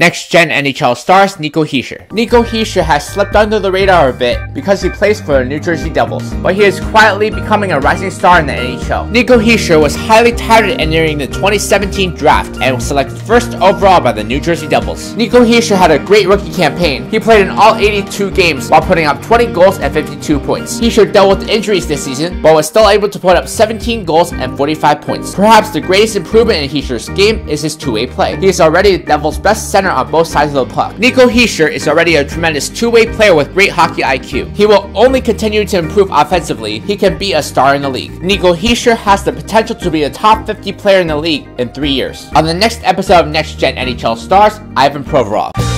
Next gen NHL stars Nico Hischier. Nico Hischier has slipped under the radar a bit because he plays for the New Jersey Devils, but he is quietly becoming a rising star in the NHL. Nico Hischier was highly touted entering the 2017 draft and was selected first overall by the New Jersey Devils. Nico Hischier had a great rookie campaign. He played in all 82 games while putting up 20 goals and 52 points. Hischier dealt with injuries this season, but was still able to put up 17 goals and 45 points. Perhaps the greatest improvement in Hischier's game is his two-way play. He is already the Devils' best center on both sides of the puck. Nico Hischier is already a tremendous two-way player with great hockey IQ. He will only continue to improve offensively. He can be a star in the league. Nico Hischier has the potential to be a top 50 player in the league in three years. On the next episode of Next Gen NHL Stars, Ivan Provorov.